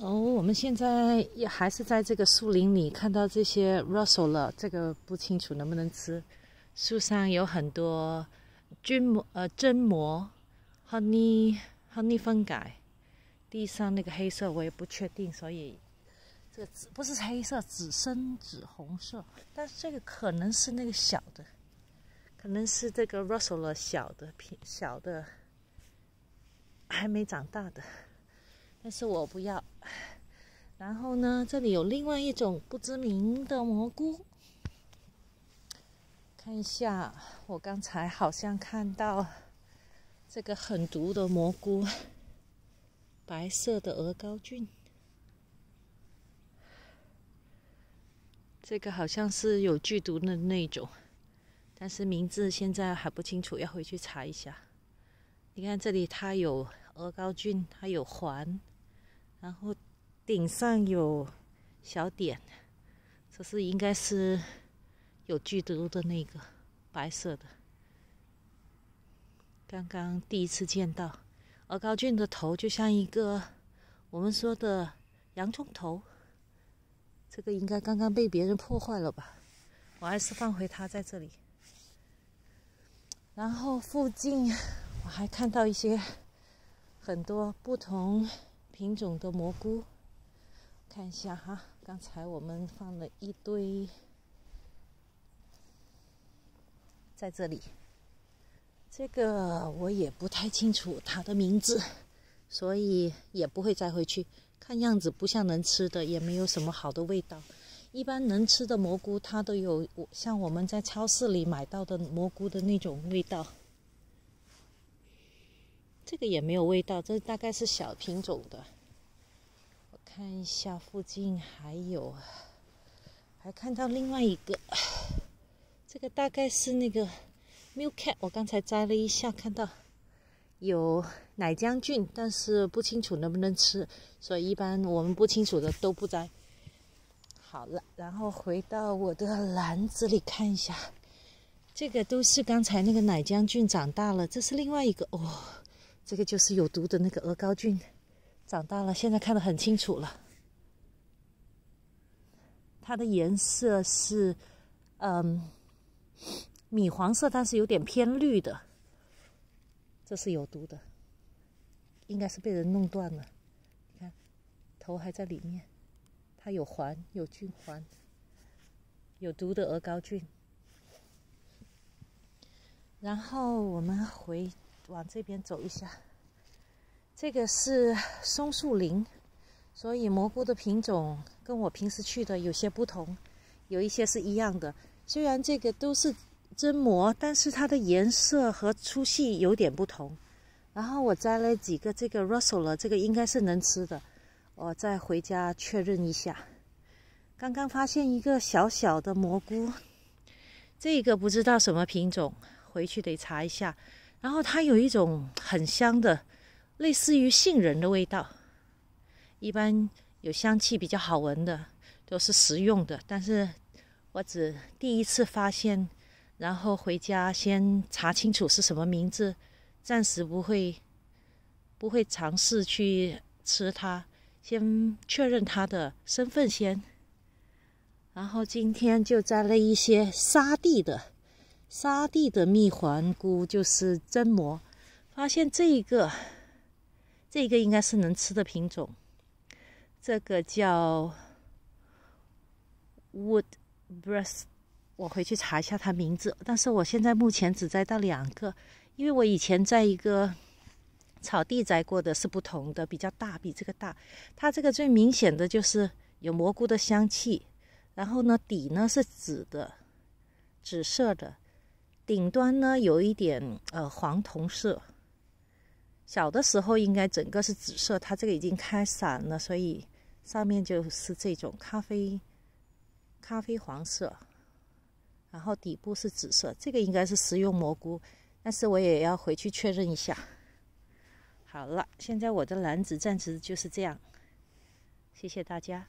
哦，我们现在也还是在这个树林里看到这些 Russell 了，这个不清楚能不能吃。树上有很多菌膜，呃，真膜，honey honey 分改。地上那个黑色我也不确定，所以这个紫不是黑色，紫深紫红色。但是这个可能是那个小的，可能是这个 Russell 小的品小的，还没长大的。但是我不要。然后呢，这里有另外一种不知名的蘑菇，看一下，我刚才好像看到这个很毒的蘑菇，白色的鹅膏菌，这个好像是有剧毒的那种，但是名字现在还不清楚，要回去查一下。你看这里，它有鹅膏菌，它有环。然后顶上有小点，这是应该是有剧毒的那个白色的。刚刚第一次见到鹅膏菌的头，就像一个我们说的洋葱头。这个应该刚刚被别人破坏了吧？我还是放回它在这里。然后附近我还看到一些很多不同。品种的蘑菇，看一下哈。刚才我们放了一堆在这里，这个我也不太清楚它的名字，所以也不会摘回去。看样子不像能吃的，也没有什么好的味道。一般能吃的蘑菇，它都有像我们在超市里买到的蘑菇的那种味道。这个也没有味道，这大概是小品种的。我看一下附近还有，还看到另外一个，这个大概是那个 milk cat。我刚才摘了一下，看到有奶浆菌，但是不清楚能不能吃，所以一般我们不清楚的都不摘。好了，然后回到我的篮子里看一下，这个都是刚才那个奶浆菌长大了，这是另外一个哦。这个就是有毒的那个鹅膏菌，长大了，现在看得很清楚了。它的颜色是，嗯，米黄色，但是有点偏绿的。这是有毒的，应该是被人弄断了。你看，头还在里面，它有环，有菌环，有毒的鹅膏菌。然后我们回。往这边走一下，这个是松树林，所以蘑菇的品种跟我平时去的有些不同，有一些是一样的。虽然这个都是真蘑，但是它的颜色和粗细有点不同。然后我摘了几个这个 Russell 了，这个应该是能吃的，我再回家确认一下。刚刚发现一个小小的蘑菇，这个不知道什么品种，回去得查一下。然后它有一种很香的，类似于杏仁的味道。一般有香气比较好闻的都是食用的，但是我只第一次发现，然后回家先查清楚是什么名字，暂时不会不会尝试去吃它，先确认它的身份先。然后今天就摘了一些沙地的。沙地的蜜环菇就是真蘑，发现这一个，这个应该是能吃的品种。这个叫 Wood Breast，我回去查一下它名字。但是我现在目前只摘到两个，因为我以前在一个草地摘过的是不同的，比较大，比这个大。它这个最明显的就是有蘑菇的香气，然后呢底呢是紫的，紫色的。顶端呢有一点呃黄铜色，小的时候应该整个是紫色，它这个已经开散了，所以上面就是这种咖啡咖啡黄色，然后底部是紫色，这个应该是食用蘑菇，但是我也要回去确认一下。好了，现在我的篮子暂时就是这样，谢谢大家。